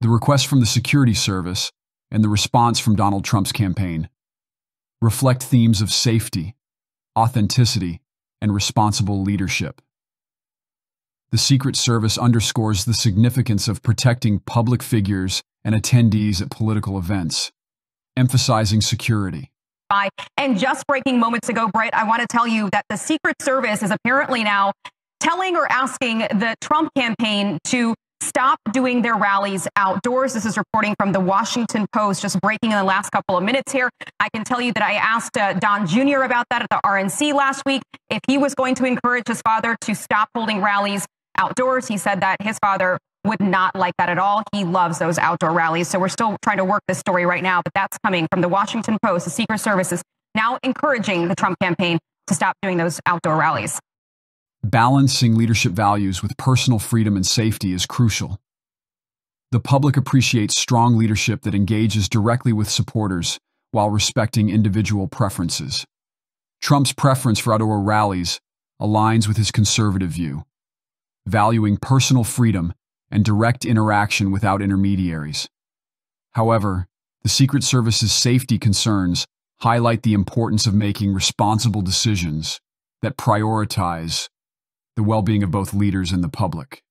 the request from the Security Service, and the response from Donald Trump's campaign reflect themes of safety, authenticity, and responsible leadership. The Secret Service underscores the significance of protecting public figures and attendees at political events, emphasizing security. And just breaking moments ago, Brett, I want to tell you that the Secret Service is apparently now telling or asking the Trump campaign to stop doing their rallies outdoors. This is reporting from the Washington Post, just breaking in the last couple of minutes here. I can tell you that I asked uh, Don Jr. about that at the RNC last week, if he was going to encourage his father to stop holding rallies outdoors. He said that his father would not like that at all. He loves those outdoor rallies. So we're still trying to work this story right now, but that's coming from the Washington Post. The Secret Service is now encouraging the Trump campaign to stop doing those outdoor rallies. Balancing leadership values with personal freedom and safety is crucial. The public appreciates strong leadership that engages directly with supporters while respecting individual preferences. Trump's preference for outdoor rallies aligns with his conservative view, valuing personal freedom and direct interaction without intermediaries. However, the Secret Service's safety concerns highlight the importance of making responsible decisions that prioritize the well being of both leaders and the public.